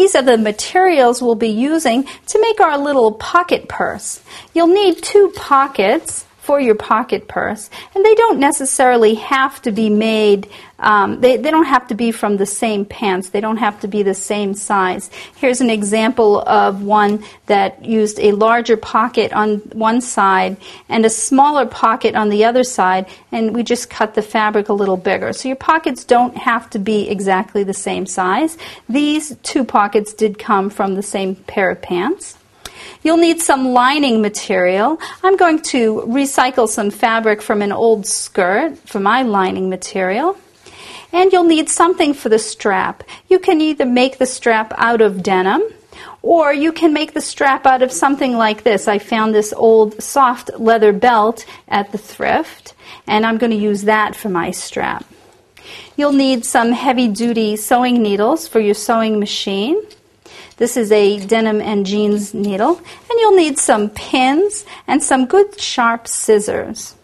These are the materials we'll be using to make our little pocket purse. You'll need two pockets for your pocket purse. And they don't necessarily have to be made, um, they, they don't have to be from the same pants. They don't have to be the same size. Here's an example of one that used a larger pocket on one side and a smaller pocket on the other side, and we just cut the fabric a little bigger. So your pockets don't have to be exactly the same size. These two pockets did come from the same pair of pants. You'll need some lining material. I'm going to recycle some fabric from an old skirt for my lining material. And you'll need something for the strap. You can either make the strap out of denim or you can make the strap out of something like this. I found this old soft leather belt at the thrift, and I'm going to use that for my strap. You'll need some heavy duty sewing needles for your sewing machine. This is a denim and jeans needle, and you'll need some pins and some good sharp scissors.